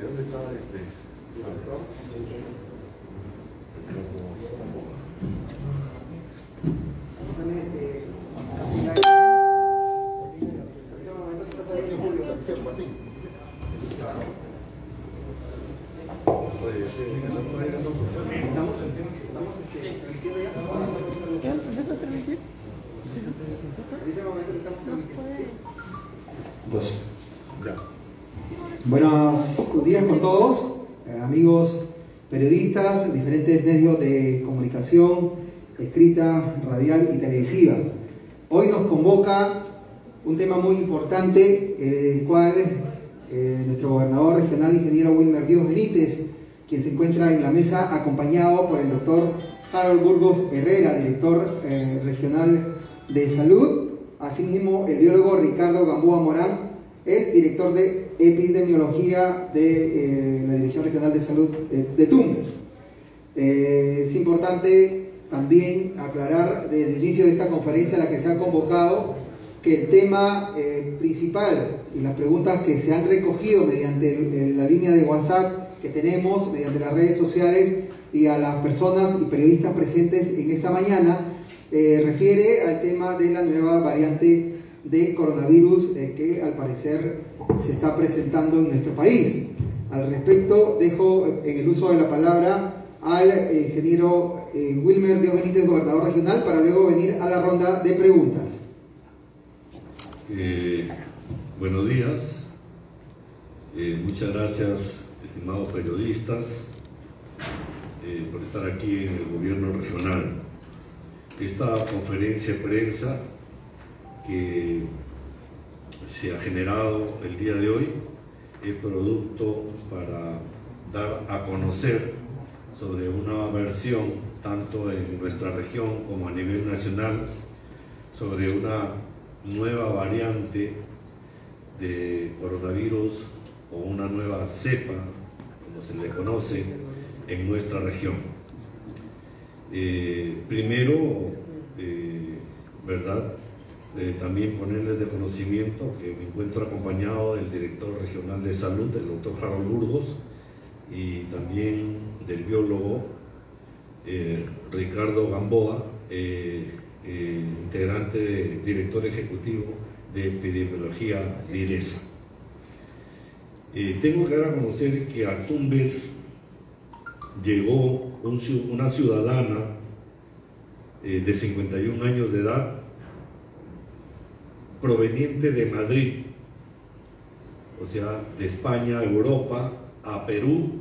¿De dónde está este? Buenos eh, amigos periodistas, diferentes medios de comunicación, escrita, radial y televisiva. Hoy nos convoca un tema muy importante, el cual eh, nuestro gobernador regional, ingeniero Wilmer Dios Benítez, quien se encuentra en la mesa acompañado por el doctor Harold Burgos Herrera, director eh, regional de salud, asimismo el biólogo Ricardo Gamboa Morán, el director de epidemiología de eh, la Dirección Regional de Salud de Tumbes. es importante también aclarar desde el inicio de esta conferencia a la que se ha convocado que el tema eh, principal y las preguntas que se han recogido mediante la línea de WhatsApp que tenemos, mediante las redes sociales y a las personas y periodistas presentes en esta mañana, eh, refiere al tema de la nueva variante de coronavirus eh, que al parecer se está presentando en nuestro país. Al respecto, dejo en el uso de la palabra al ingeniero Wilmer Dios Benítez, gobernador regional, para luego venir a la ronda de preguntas. Eh, buenos días, eh, muchas gracias estimados periodistas eh, por estar aquí en el gobierno regional. Esta conferencia de prensa que se ha generado el día de hoy es producto para dar a conocer sobre una versión tanto en nuestra región como a nivel nacional sobre una nueva variante de coronavirus o una nueva cepa, como se le conoce, en nuestra región. Eh, primero, eh, ¿verdad? Eh, también ponerles de conocimiento que me encuentro acompañado del director regional de salud, el doctor Harold Burgos, y también del biólogo Ricardo Gamboa, eh, integrante, director ejecutivo de epidemiología de eh, tengo que dar a conocer que a Tumbes llegó una ciudadana eh, de 51 años de edad proveniente de Madrid, o sea, de España, Europa, a Perú.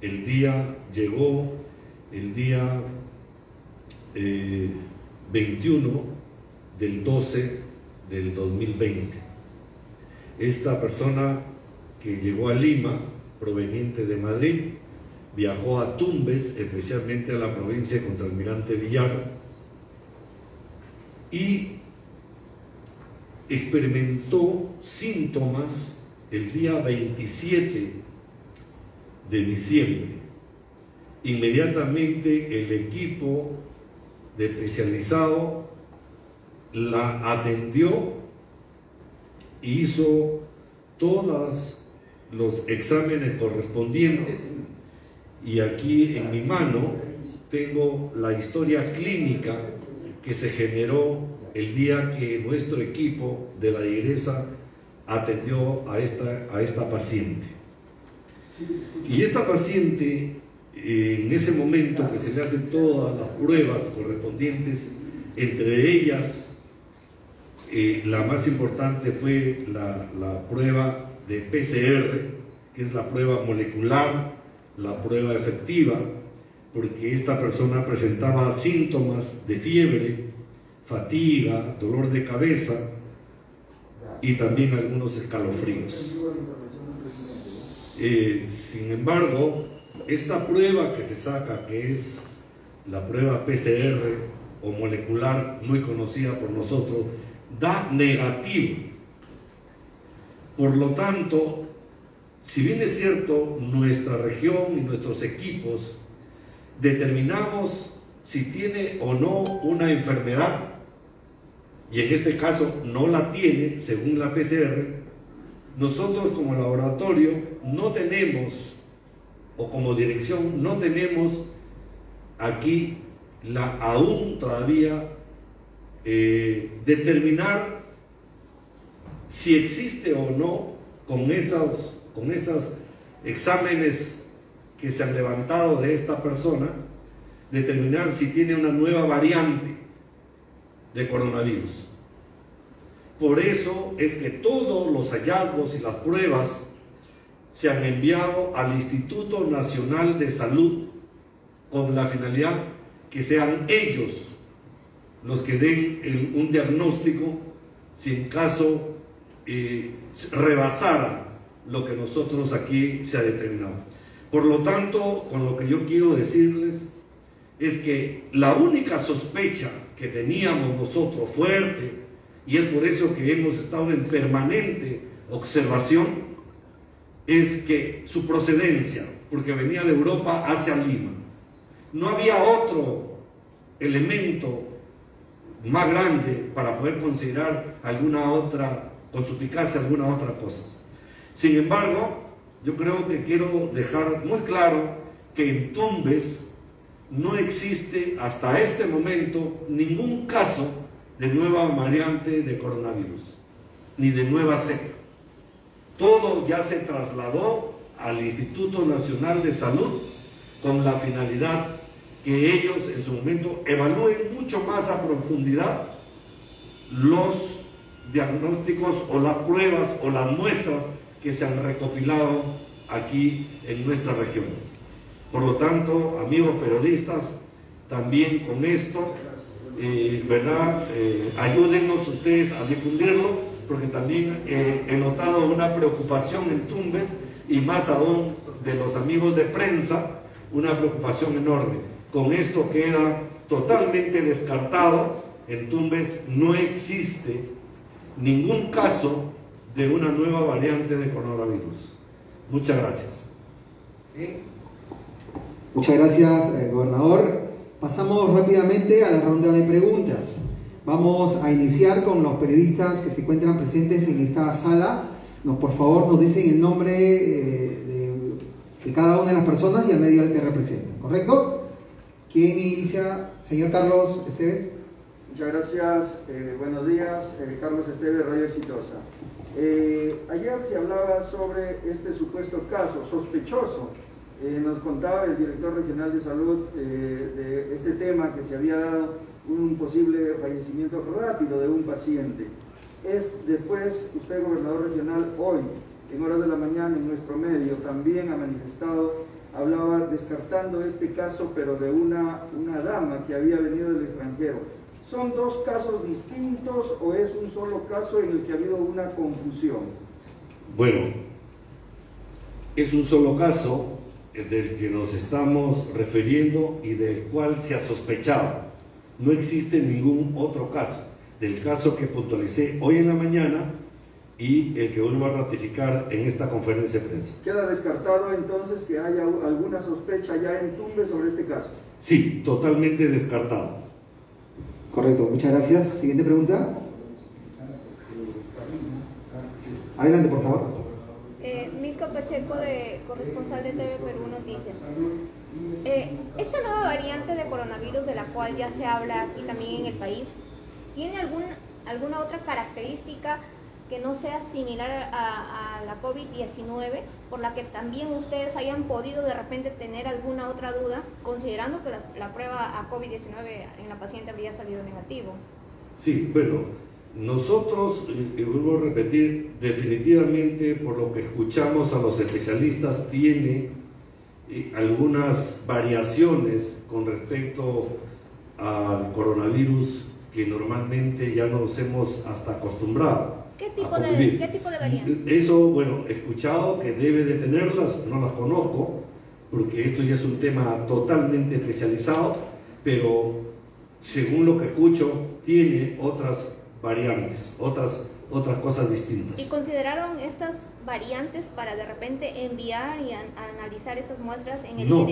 El día llegó, el día 21 del 12 del 2020. Esta persona que llegó a Lima, proveniente de Madrid, viajó a Tumbes, especialmente a la provincia de Contralmirante Villar, y experimentó síntomas el día 27 de diciembre. Inmediatamente el equipo de especializado la atendió y hizo todos los exámenes correspondientes y aquí en mi mano tengo la historia clínica que se generó el día que nuestro equipo de la digresa atendió a esta, a esta paciente. Y esta paciente en ese momento que se le hacen todas las pruebas correspondientes, entre ellas eh, la más importante fue la, la, prueba de PCR, que es la prueba molecular, la prueba efectiva, porque esta persona presentaba síntomas de fiebre, fatiga, dolor de cabeza y también algunos escalofríos. Eh, sin embargo, esta prueba que se saca, que es la prueba PCR o molecular muy conocida por nosotros, da negativo. Por lo tanto, si bien es cierto, nuestra región y nuestros equipos determinamos si tiene o no una enfermedad, y en este caso no la tiene según la PCR, nosotros como laboratorio no tenemos, o como dirección, no tenemos aquí la aún todavía eh, determinar si existe o no con esos, con esos exámenes que se han levantado de esta persona, determinar si tiene una nueva variante de coronavirus. Por eso es que todos los hallazgos y las pruebas se han enviado al Instituto Nacional de Salud con la finalidad que sean ellos los que den un diagnóstico si en caso eh, rebasara lo que nosotros aquí se ha determinado. Por lo tanto, con lo que yo quiero decirles es que la única sospecha que teníamos nosotros fuerte, y es por eso que hemos estado en permanente observación, es que su procedencia, porque venía de Europa hacia Lima, no había otro elemento más grande para poder considerar alguna otra, con suspicacia, alguna otra cosa. Sin embargo, yo creo que quiero dejar muy claro que en Tumbes no existe hasta este momento ningún caso de nueva variante de coronavirus, ni de nueva cepa. Todo ya se trasladó al Instituto Nacional de Salud con la finalidad que ellos en su momento evalúen mucho más a profundidad los diagnósticos o las pruebas o las muestras que se han recopilado aquí en nuestra región. Por lo tanto, amigos periodistas, también con esto, eh, ¿verdad? Eh, ayúdenos ustedes a difundirlo, porque también eh, he notado una preocupación en Tumbes y más aún de los amigos de prensa, una preocupación enorme. Con esto queda totalmente descartado. En Tumbes no existe ningún caso de una nueva variante de coronavirus. Muchas gracias. Muchas gracias, eh, gobernador. Pasamos rápidamente a la ronda de preguntas. Vamos a iniciar con los periodistas que se encuentran presentes en esta sala. Nos, por favor, nos dicen el nombre eh, de, cada una de las personas y el medio al que representan. ¿Correcto? ¿Quién inicia? Señor Carlos Esteves. Muchas gracias, eh, buenos días, Carlos Esteves, Radio Exitosa. Ayer se hablaba sobre este supuesto caso sospechoso. Nos contaba el director regional de salud de este tema que se había dado un posible fallecimiento rápido de un paciente. Es después, usted gobernador regional, hoy, en horas de la mañana, en nuestro medio, también ha manifestado hablaba descartando este caso, pero de una, una dama que había venido del extranjero. ¿Son dos casos distintos o es un solo caso en el que ha habido una confusión? Bueno, es un solo caso del que nos estamos refiriendo y del cual se ha sospechado. No existe ningún otro caso. Del caso que puntualicé hoy en la mañana, y el que vuelva a ratificar en esta conferencia de prensa. ¿Queda descartado entonces que haya alguna sospecha ya en Tumbe sobre este caso? Sí, totalmente descartado. Correcto, muchas gracias. Siguiente pregunta. Adelante, por favor. Pacheco, de corresponsal de TV Perú Noticias. Eh, esta nueva variante de coronavirus de la cual ya se habla aquí también en el país, ¿tiene algún, alguna otra característica que no sea similar a, la COVID-19, por la que también ustedes hayan podido de repente tener alguna otra duda, considerando que la, prueba a COVID-19 en la paciente habría salido negativo. Sí, bueno, nosotros, y vuelvo a repetir, definitivamente por lo que escuchamos a los especialistas, tiene eh, algunas variaciones con respecto al coronavirus que normalmente ya nos hemos hasta acostumbrado. ¿Qué tipo, de, ¿Qué tipo de variantes? Eso, bueno, he escuchado que debe de tenerlas, no las conozco, porque esto ya es un tema totalmente especializado, pero según lo que escucho, tiene otras variantes, otras, otras cosas distintas. ¿Y consideraron estas variantes para de repente enviar y analizar esas muestras en el no,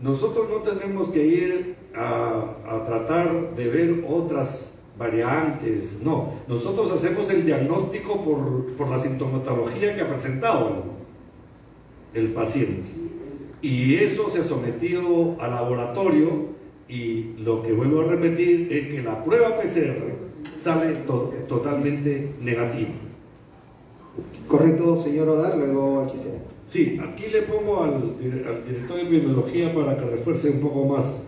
Nosotros no tenemos que ir a, a tratar de ver otras variantes, no. Nosotros hacemos el diagnóstico por, la sintomatología que ha presentado el, paciente. Y eso se ha sometido al laboratorio y lo que vuelvo a repetir es que la prueba PCR sale totalmente negativa. Correcto, señor Odar, luego HCR. Sí, aquí le pongo al, director de epidemiología para que refuerce un poco más.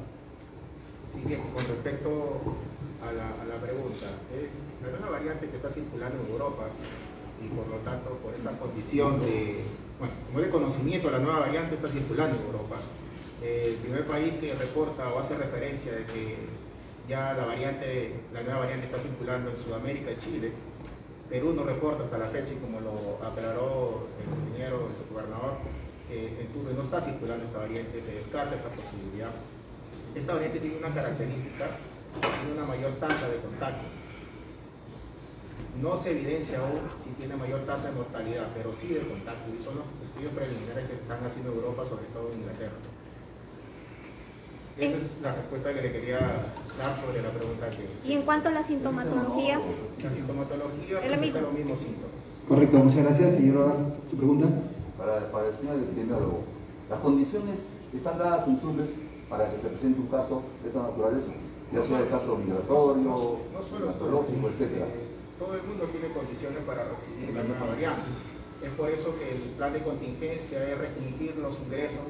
Sí, bien, con respecto a la, pregunta, es la nueva variante que está circulando en Europa y por lo tanto por esa condición de, bueno, como de conocimiento, la nueva variante está circulando en Europa. el primer país que reporta o hace referencia de que ya la variante, la nueva variante está circulando en Sudamérica y Chile, Perú no reporta hasta la fecha y como lo aclaró el ingeniero el gobernador, en Tuve no está circulando esta variante, se descarta esa posibilidad. Esta variante tiene una característica, tiene una mayor tasa de contacto. No se evidencia aún si tiene mayor tasa de mortalidad, pero sí de contacto, y son los estudios preliminares que están haciendo en Europa, sobre todo en Inglaterra. Esa es la respuesta que le quería dar sobre la pregunta que... ¿Y en cuanto a la sintomatología? La sintomatología es presenta los mismos síntomas. Correcto, muchas gracias. Señora, su pregunta. Para, para el señor epidemiólogo, las condiciones están dadas en Tumbes para que se presente un caso de esta naturaleza, ya sea el caso migratorio, no solo etc. todo el mundo tiene condiciones para recibir la nueva variante. Es por eso que el plan de contingencia es restringir los ingresos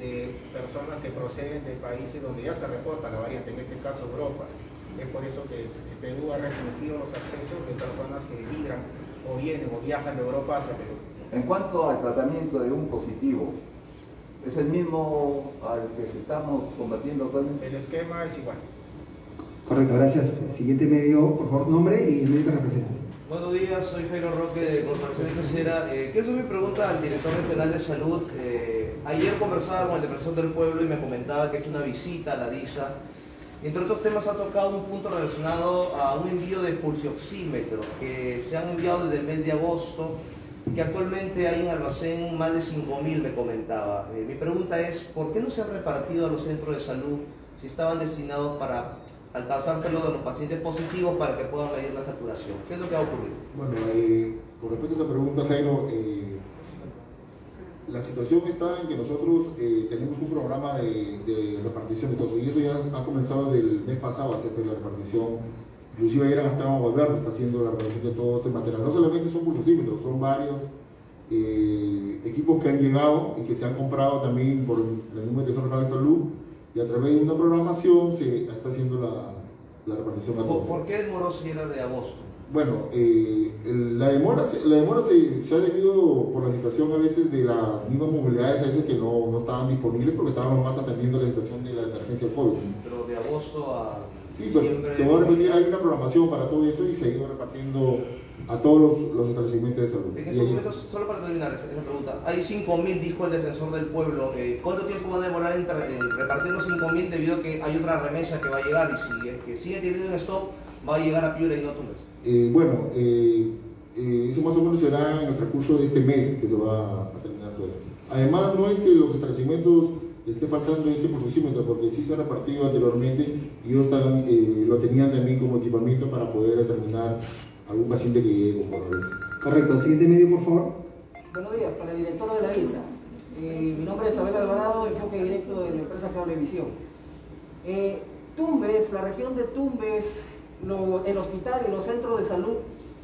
de personas que proceden de países donde ya se reporta la variante, en este caso Europa. Es por eso que Perú ha restringido los accesos de personas que migran o vienen o viajan de Europa hacia Perú. En cuanto al tratamiento de un positivo, ¿es el mismo al que estamos combatiendo actualmente? El esquema es igual. Correcto, gracias. Siguiente medio, por favor, nombre y el medio que representa. Buenos días, soy Jairo Roque de Corporación Tercera. Eh, quiero hacer mi pregunta al director regional de salud. Eh, ayer conversaba con el defensor del pueblo y me comentaba que hecho una visita a la DISA. Entre otros temas ha tocado un punto relacionado a un envío de pulsioxímetros que se han enviado desde el mes de agosto, que actualmente hay en almacén más de 5.000, me comentaba. Eh, mi pregunta es, ¿por qué no se han repartido a los centros de salud si estaban destinados para alcanzárselo de los pacientes positivos para que puedan medir la saturación. ¿Qué es lo que ha ocurrido? Bueno, eh, con respecto a esa pregunta, Jairo, eh, la situación está en que nosotros eh, tenemos un programa de, repartición de todo y eso ya ha comenzado del mes pasado a hacerse la repartición. Inclusive ayer hasta Valverde está haciendo la repartición de todo este material. No solamente son pulsímetros, son varios equipos que han llegado y que se han comprado también por el número de de salud y a través de una programación se está haciendo la, la repartición a todos. ¿Por qué demoró si era de agosto? Bueno, eh, la demora, la demora se, se, ha debido por la situación a veces de las mismas movilidades a veces que no, no estaban disponibles porque estábamos más atendiendo la situación de la emergencia COVID. Pero de agosto a Sí, pero te voy a repetir, hay una programación para todo eso y se ha ido repartiendo a todos los, establecimientos de salud. En estos momentos, solo para terminar esa, pregunta, hay 5.000, dijo el defensor del pueblo. Eh, ¿Cuánto tiempo va a demorar en, repartir los 5.000 debido a que hay otra remesa que va a llegar? Y si es que sigue teniendo en stop, va a llegar a Piura y no a Tumbes. Eh, bueno, eh, eso más o menos será en el transcurso de este mes que se va a terminar todo eso. Además, no es que los establecimientos esté faltando ese procedimiento porque sí se ha repartido anteriormente y ellos lo tenían también como equipamiento para poder determinar algún paciente que llegue con coronavirus. Correcto, siguiente medio, por favor. Buenos días, para el director de la ISA. Eh, mi nombre es Abel Alvarado, enfoque directo de la empresa Cablevisión. Eh, Tumbes, la región de Tumbes, el hospital y los centros de salud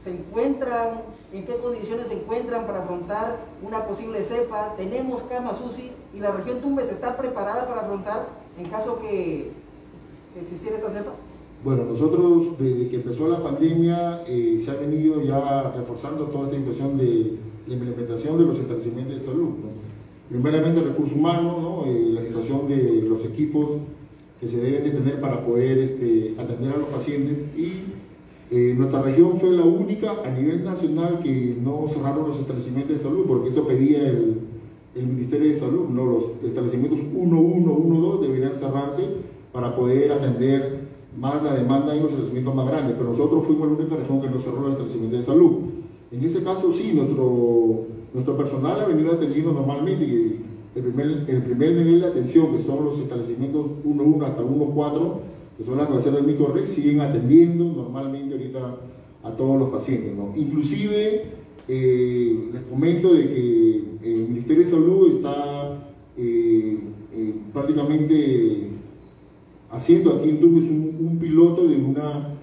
se encuentran, en qué condiciones se encuentran para afrontar una posible cepa. Tenemos camas UCI y la región Tumbes está preparada para afrontar en caso que existiera esta cepa. Bueno, nosotros desde que empezó la pandemia eh, se ha venido ya reforzando toda esta inversión de la implementación de los establecimientos de salud. Primeramente el recurso humano, eh, la situación de los equipos que se deben de tener para poder este, atender a los pacientes y eh, nuestra región fue la única a nivel nacional que no cerraron los establecimientos de salud porque eso pedía el, Ministerio de Salud, ¿no? los establecimientos 1, 1, 1, 2 deberían cerrarse para poder atender más la demanda en los establecimientos más grandes, pero nosotros fuimos la única región que no cerró los establecimientos de salud. En ese caso sí, nuestro, nuestro personal ha venido atendiendo normalmente el primer, el primer nivel de atención, que son los establecimientos 1.1 hasta 1.4, que son las cabeceras del Micorre, siguen atendiendo normalmente ahorita a todos los pacientes. Inclusive, eh, les comento de que el Ministerio de Salud está eh, eh, prácticamente haciendo aquí en Tumbes un, un piloto de una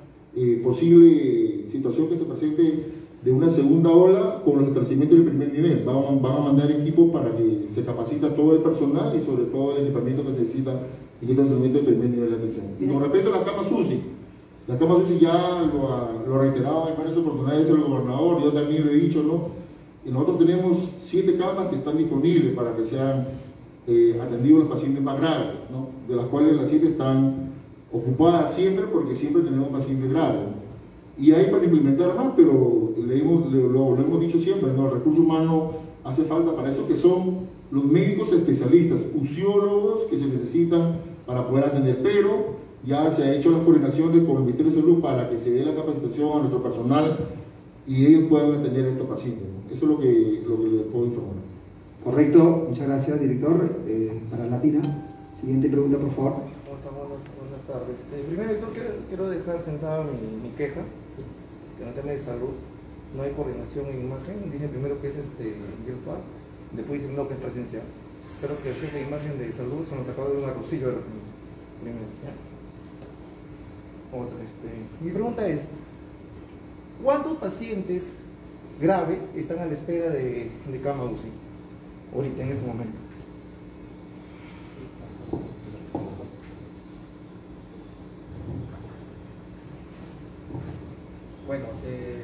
posible situación que se presente de una segunda ola con los establecimientos del primer nivel. Van, van, a mandar equipos para que se capacita todo el personal y sobre todo el equipamiento que necesita en este establecimiento del primer nivel de atención. Y con respecto a las camas UCI, las camas UCI ya lo ha, lo reiterado en varias oportunidades el gobernador, yo también lo he dicho, ¿no? Y nosotros tenemos siete camas que están disponibles para que sean eh, atendidos los pacientes más graves, ¿no? De las cuales las siete están ocupadas siempre porque siempre tenemos pacientes graves. Y hay para implementar más, pero le hemos, lo, hemos dicho siempre, ¿no? el recurso humano hace falta para eso, que son los médicos especialistas, usiólogos que se necesitan para poder atender, pero ya se ha hecho las coordinaciones con el Ministerio de Salud para que se dé la capacitación a nuestro personal y ellos puedan atender a estos pacientes. Eso es lo que, lo que les puedo informar. Correcto, muchas gracias, director. Eh, para Latina, siguiente pregunta, por favor. Buenas, tardes. Eh, primero, director, quiero, dejar sentada mi, mi queja en el tema de salud no hay coordinación en imagen, dicen primero que es este, virtual, después dicen no que es presencial. Espero que el jefe de imagen de salud se nos acaba de un arrosillo de Otro, este. Mi pregunta es, ¿cuántos pacientes graves están a la espera de, de cama UCI ahorita en este momento? Bueno, eh,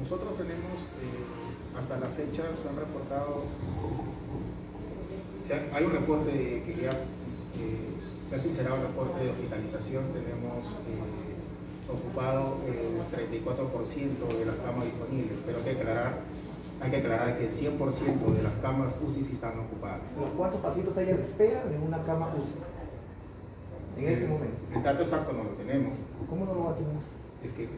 nosotros tenemos, eh, hasta la fecha, se han reportado, reporte que ya eh, se ha sincerado el reporte de hospitalización, tenemos eh, ocupado el 34% de las camas disponibles, pero hay que aclarar hay que aclarar que el 100% de las camas UCI sí están ocupadas. ¿Cuántos pacientes hay a la espera de una cama UCI en este momento? El dato exacto no lo tenemos. ¿Cómo no lo va a tener? Es que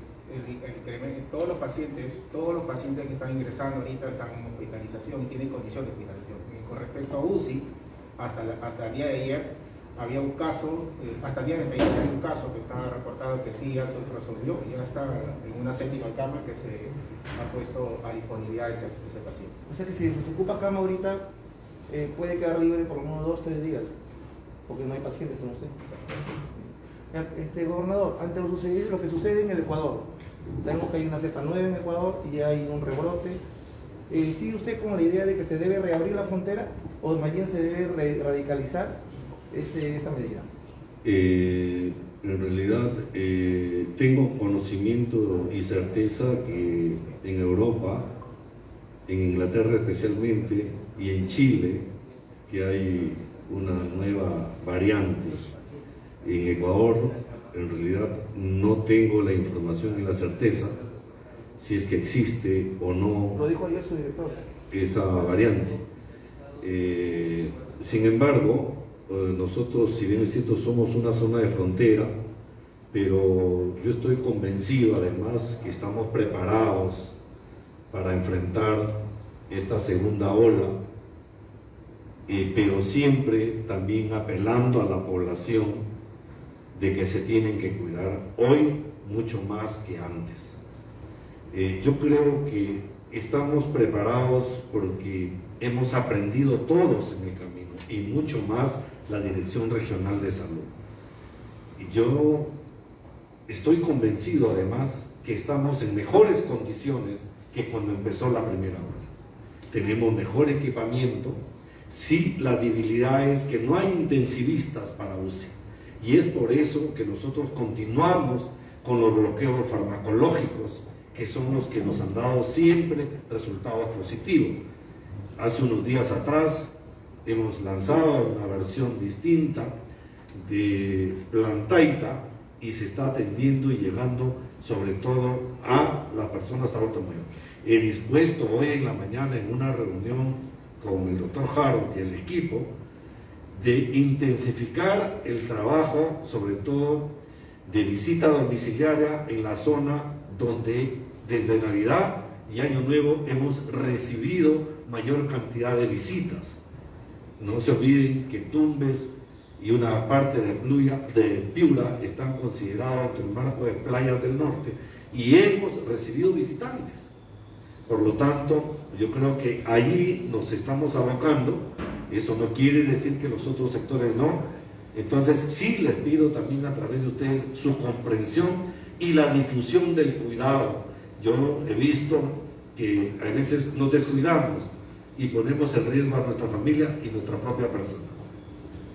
todos los pacientes, todos los pacientes que están ingresando ahorita están en hospitalización y tienen condición de hospitalización. con respecto a UCI, hasta, hasta el día de ayer había un caso, eh, hasta el día de ayer hay un caso que estaba reportado que sí ya se resolvió, ya está en una séptima cama que se ha puesto a disponibilidad de ese, paciente. O sea que si se ocupa cama ahorita, eh, puede quedar libre por unos dos, tres días, porque no hay pacientes en usted. Este gobernador, ante lo, sucedido, lo que sucede en el Ecuador, Sabemos que hay una cepa nueva en Ecuador y hay un rebrote. Eh, ¿Sigue usted con la idea de que se debe reabrir la frontera o bien se debe radicalizar este, esta medida? Eh, en realidad eh, tengo conocimiento y certeza que en Europa, en Inglaterra especialmente y en Chile, que hay una nueva variante, en Ecuador en realidad no tengo la información y la certeza si es que existe o no Lo dijo ayer su director. esa variante. Eh, sin embargo, eh, nosotros, si bien es cierto, somos una zona de frontera, pero yo estoy convencido además que estamos preparados para enfrentar esta segunda ola, eh, pero siempre también apelando a la población de que se tienen que cuidar hoy mucho más que antes. Yo creo que estamos preparados porque hemos aprendido todos en el camino y mucho más la Dirección Regional de Salud. Y yo estoy convencido además que estamos en mejores condiciones que cuando empezó la primera ola. Tenemos mejor equipamiento, sí la debilidad es que no hay intensivistas para UCI y es por eso que nosotros continuamos con los bloqueos farmacológicos, que son los que nos han dado siempre resultados positivos. Hace unos días atrás hemos lanzado una versión distinta de plantaita y se está atendiendo y llegando sobre todo a las personas adultas mayores. He dispuesto hoy en la mañana en una reunión con el doctor Harold y el equipo de intensificar el trabajo, sobre todo de visita domiciliaria en la zona donde desde Navidad y Año Nuevo hemos recibido mayor cantidad de visitas. No se olviden que Tumbes y una parte de, Pluya, de Piura están considerados entre el marco de playas del norte y hemos recibido visitantes. Por lo tanto, yo creo que allí nos estamos abocando. Eso no quiere decir que los otros sectores no. Entonces, sí les pido también a través de ustedes su comprensión y la difusión del cuidado. Yo he visto que a veces nos descuidamos y ponemos en riesgo a nuestra familia y nuestra propia persona.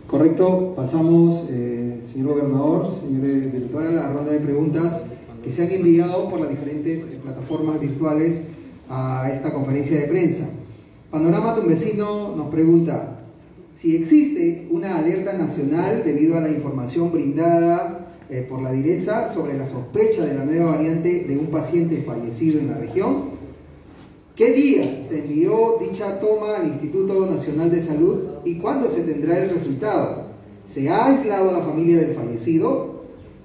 Correcto, pasamos, eh, señor gobernador, señor director, a la ronda de preguntas que se han enviado por las diferentes plataformas virtuales a esta conferencia de prensa. Panorama vecino nos pregunta si existe una alerta nacional debido a la información brindada eh, por la direza sobre la sospecha de la nueva variante de un paciente fallecido en la región. ¿Qué día se envió dicha toma al Instituto Nacional de Salud y cuándo se tendrá el resultado? ¿Se ha aislado la familia del fallecido?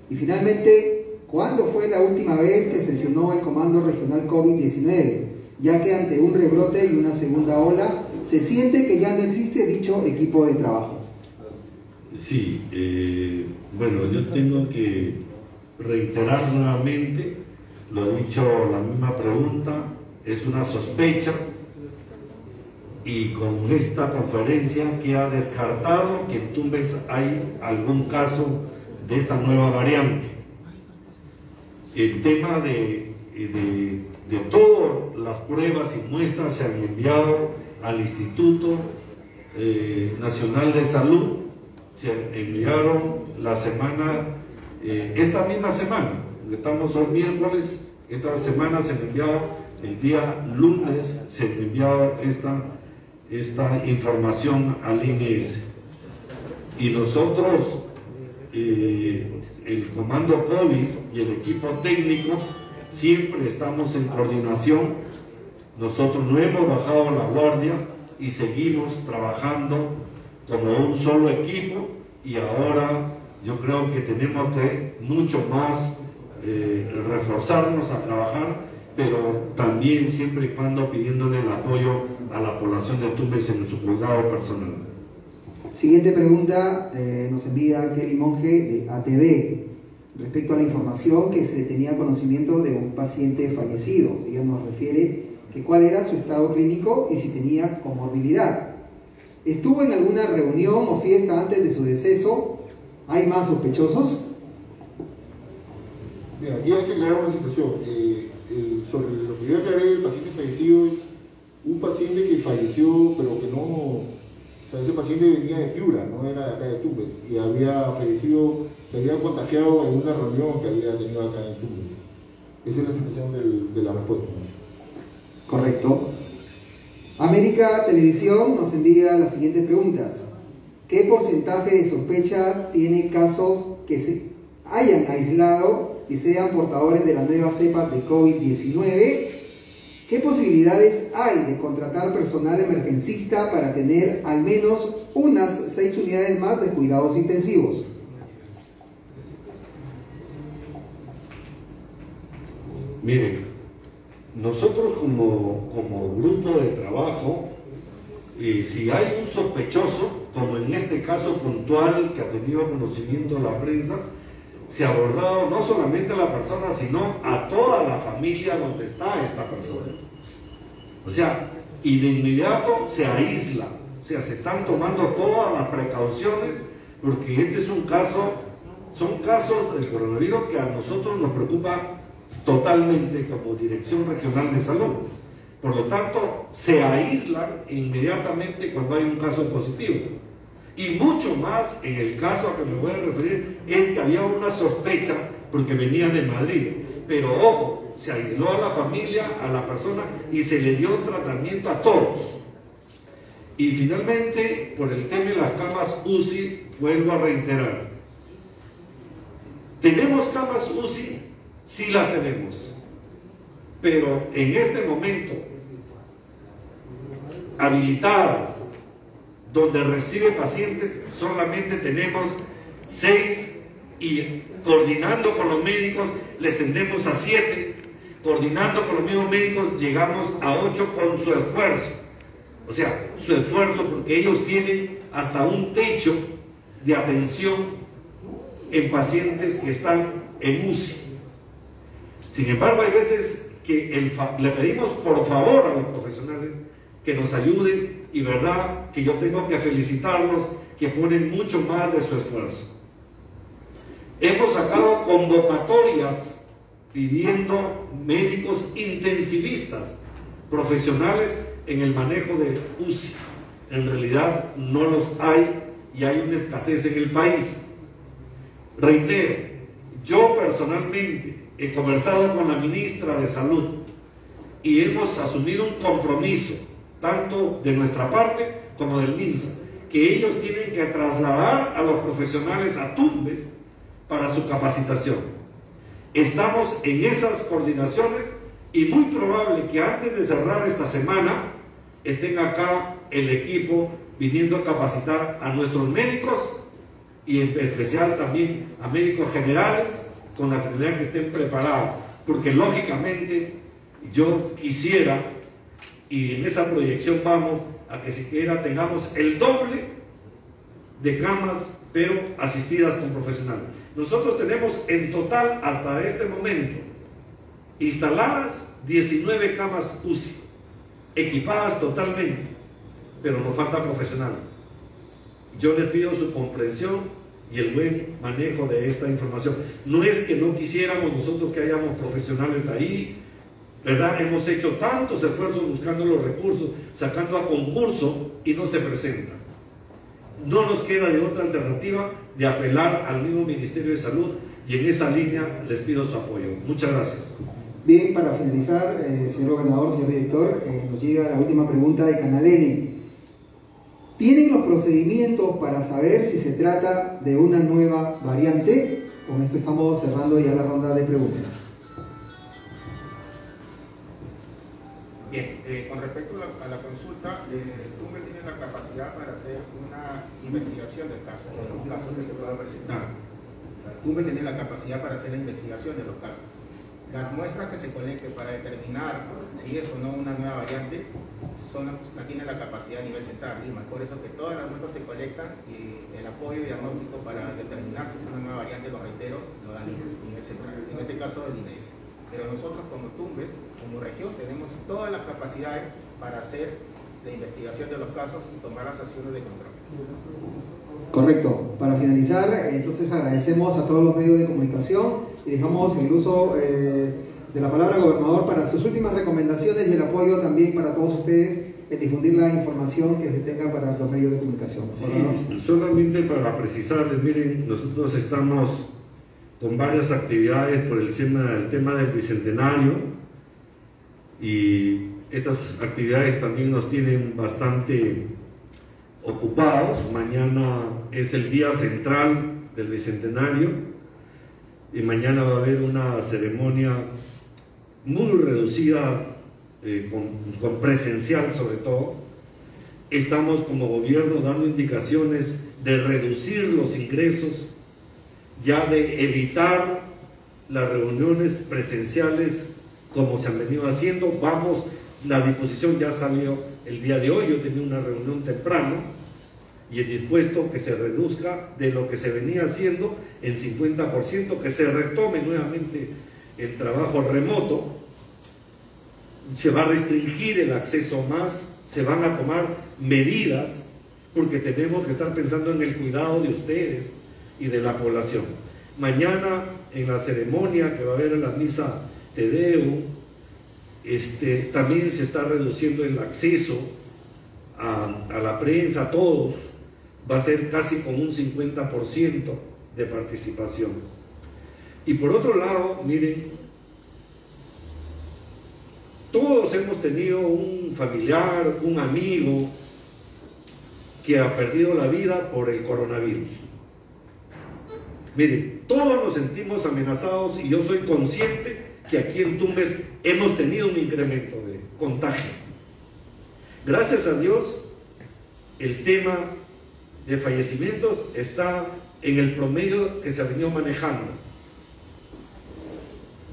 Y finalmente, ¿cuándo fue la última vez que sesionó el Comando Regional COVID-19? ya que ante un rebrote y una segunda ola se siente que ya no existe dicho equipo de trabajo. Sí, eh, bueno, yo tengo que reiterar nuevamente, lo dicho la misma pregunta, es una sospecha y con esta conferencia que ha descartado que en Tumbes hay algún caso de esta nueva variante. El tema de, de de todas las pruebas y muestras se han enviado al Instituto eh, Nacional de Salud, se enviaron la semana, eh, esta misma semana, estamos hoy miércoles, esta semana se han enviado, el día lunes se ha enviado esta, esta información al INS. Y nosotros, eh, el Comando COVID y el equipo técnico, siempre estamos en coordinación. Nosotros no hemos bajado la guardia y seguimos trabajando como un solo equipo y ahora yo creo que tenemos que mucho más eh, reforzarnos a trabajar, pero también siempre y cuando pidiéndole el apoyo a la población de Tumbes en su cuidado personal. Siguiente pregunta eh, nos envía Kelly Monge de ATV respecto a la información que se tenía conocimiento de un paciente fallecido. Ella nos refiere que cuál era su estado clínico y si tenía comorbilidad. ¿Estuvo en alguna reunión o fiesta antes de su deceso? ¿Hay más sospechosos? Bien, aquí hay que aclarar una situación. Eh, sobre lo que yo aclaré del paciente fallecido es un paciente que falleció, pero que no. O sea, ese paciente venía de Piura, no era de acá de Tumbes, y había fallecido se había contagiado en una reunión que había tenido acá en Tumbes. Esa es la situación de la respuesta. Correcto. América Televisión nos envía las siguientes preguntas. ¿Qué porcentaje de sospecha tiene casos que se hayan aislado y sean portadores de la nueva cepa de COVID-19? ¿Qué posibilidades hay de contratar personal emergencista para tener al menos unas seis unidades más de cuidados intensivos? Miren, nosotros como, como grupo de trabajo, si hay un sospechoso, como en este caso puntual que ha tenido conocimiento la prensa, se ha abordado no solamente a la persona, sino a toda la familia donde está esta persona. O sea, y de inmediato se aísla, o sea, se están tomando todas las precauciones, porque este es un caso, son casos del coronavirus que a nosotros nos preocupa totalmente como Dirección Regional de Salud. Por lo tanto, se aíslan inmediatamente cuando hay un caso positivo. Y mucho más en el caso a que me voy a referir es que había una sospecha porque venía de Madrid. Pero ojo, se aisló a la familia, a la persona y se le dio tratamiento a todos. Y finalmente, por el tema de las camas UCI, vuelvo a reiterar. Tenemos camas UCI sí las tenemos. Pero en este momento, habilitadas, donde recibe pacientes, solamente tenemos seis y coordinando con los médicos les tendemos a siete, coordinando con los mismos médicos llegamos a ocho con su esfuerzo. O sea, su esfuerzo porque ellos tienen hasta un techo de atención en pacientes que están en UCI. Sin embargo, hay veces que le pedimos por favor a los profesionales que nos ayuden y verdad que yo tengo que felicitarlos que ponen mucho más de su esfuerzo. Hemos sacado convocatorias pidiendo médicos intensivistas, profesionales en el manejo de UCI. En realidad no los hay y hay una escasez en el país. Reitero, yo personalmente he conversado con la ministra de Salud y hemos asumido un compromiso, tanto de nuestra parte como del MINSA, que ellos tienen que trasladar a los profesionales a Tumbes para su capacitación. Estamos en esas coordinaciones y muy probable que antes de cerrar esta semana estén acá el equipo viniendo a capacitar a nuestros médicos y en especial también a médicos generales con la finalidad que estén preparados, porque lógicamente yo quisiera, y en esa proyección vamos a que siquiera tengamos el doble de camas, pero asistidas con profesionales. Nosotros tenemos en total hasta este momento instaladas 19 camas UCI, equipadas totalmente, pero nos falta profesional. Yo les pido su comprensión y el buen manejo de esta información. No es que no quisiéramos nosotros que hayamos profesionales ahí, ¿verdad? Hemos hecho tantos esfuerzos buscando los recursos, sacando a concurso y no se presentan. No nos queda de otra alternativa de apelar al mismo Ministerio de Salud y en esa línea les pido su apoyo. Muchas gracias. Bien, para finalizar, eh, señor gobernador, señor director, eh, nos llega la última pregunta de Canal N. ¿Tienen los procedimientos para saber si se trata de una nueva variante? Con esto estamos cerrando ya la ronda de preguntas. Bien, eh, con respecto a la, consulta, eh, TUMBE tiene la capacidad para hacer una investigación del caso, de los casos que se puedan presentar. TUMBE tiene la capacidad para hacer la investigación de los casos. Las muestras que se colecten para determinar si es o no una nueva variante son, la tiene la capacidad a nivel central, Lima. Por eso que todas las muestras se colectan y el apoyo diagnóstico para determinar si es una nueva variante, lo reitero, lo da Lima, nivel central. En este caso el INES. Pero nosotros como Tumbes, como región, tenemos todas las capacidades para hacer la investigación de los casos y tomar las acciones de control. Correcto. Para finalizar, entonces agradecemos a todos los medios de comunicación y dejamos el uso eh, de la palabra gobernador para sus últimas recomendaciones y el apoyo también para todos ustedes en difundir la información que se tenga para los medios de comunicación. Sí, solamente para precisarles, miren, nosotros estamos con varias actividades por el tema, el tema del bicentenario y estas actividades también nos tienen bastante ocupados. Mañana es el día central del bicentenario y mañana va a haber una ceremonia muy reducida, eh, con, presencial sobre todo. Estamos como gobierno dando indicaciones de reducir los ingresos, ya de evitar las reuniones presenciales como se han venido haciendo. Vamos, la disposición ya salió el día de hoy, yo tenía una reunión temprano y el dispuesto que se reduzca de lo que se venía haciendo en 50%, que se retome nuevamente el trabajo remoto, se va a restringir el acceso más, se van a tomar medidas, porque tenemos que estar pensando en el cuidado de ustedes y de la población. Mañana en la ceremonia que va a haber en la misa Tedeo, este, también se está reduciendo el acceso a, la prensa, a todos, va a ser casi con un 50% de participación. Y por otro lado, miren, todos hemos tenido un familiar, un amigo que ha perdido la vida por el coronavirus. Miren, todos nos sentimos amenazados y yo soy consciente que aquí en Tumbes hemos tenido un incremento de contagio. Gracias a Dios, el tema de fallecimientos está en el promedio que se ha venido manejando.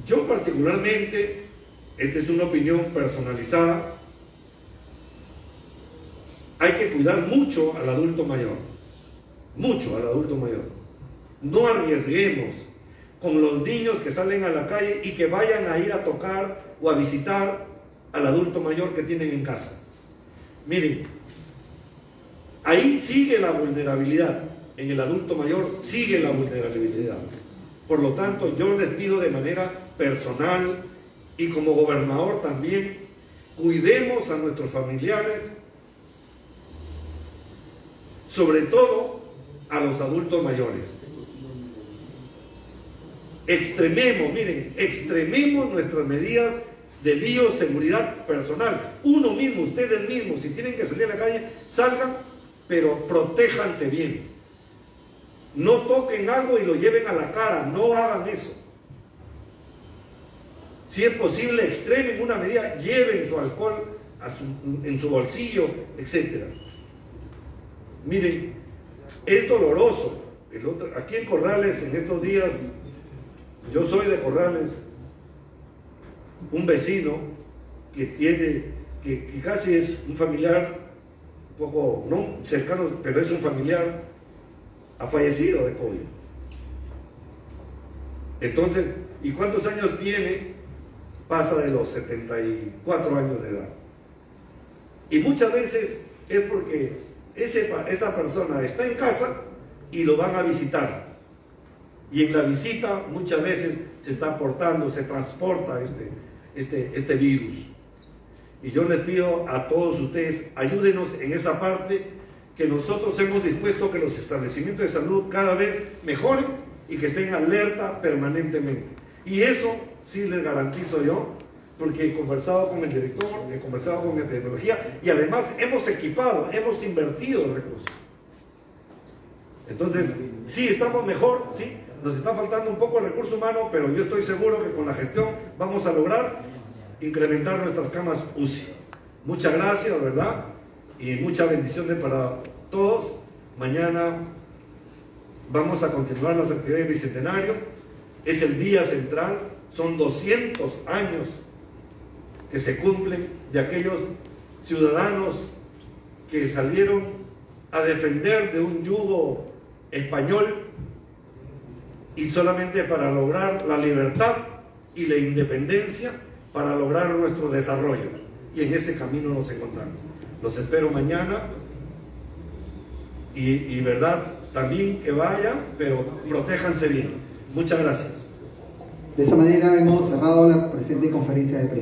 Yo particularmente, esta es una opinión personalizada, hay que cuidar mucho al adulto mayor. mucho al adulto mayor. No arriesguemos con los niños que salen a la calle y que vayan a ir a tocar o a visitar al adulto mayor que tienen en casa. Miren, ahí sigue la vulnerabilidad. En el adulto mayor sigue la vulnerabilidad. Por lo tanto, yo les pido de manera personal y como gobernador también, cuidemos a nuestros familiares, sobre todo a los adultos mayores. Extrememos, miren, extrememos nuestras medidas de bioseguridad personal. Uno mismo, ustedes mismos, si tienen que salir a la calle, salgan, pero protéjanse bien. No toquen algo y lo lleven a la cara, no hagan eso. Si es posible, extremen una medida, lleven su alcohol en su bolsillo, etc. Miren, es doloroso. aquí en Corrales, en estos días, yo soy de Corrales, un vecino que tiene, que, casi es un familiar, un poco, no cercano, pero es un familiar, ha fallecido de COVID. Entonces, ¿y cuántos años tiene? Pasa de los 74 años de edad. Y muchas veces es porque esa persona está en casa y lo van a visitar. Y en la visita muchas veces se está portando, se transporta este, este, este virus. Y yo les pido a todos ustedes, ayúdenos en esa parte que nosotros hemos dispuesto que los establecimientos de salud cada vez mejoren y que estén alerta permanentemente. Y eso sí les garantizo yo, porque he conversado con el director, he conversado con epidemiología y además hemos equipado, hemos invertido recursos. Entonces, sí, estamos mejor, sí, nos está faltando un poco el recurso humano, pero yo estoy seguro que con la gestión vamos a lograr incrementar nuestras camas UCI. Muchas gracias, ¿verdad? Y muchas bendiciones para todos. Mañana vamos a continuar las actividades del Bicentenario. Es el día central, son 200 años que se cumplen de aquellos ciudadanos que salieron a defender de un yugo español y solamente para lograr la libertad y la independencia, para lograr nuestro desarrollo. Y en ese camino nos encontramos. Los espero mañana y, verdad, también que vayan, pero protéjanse bien. Muchas gracias. De esa manera hemos cerrado la presente conferencia de prensa.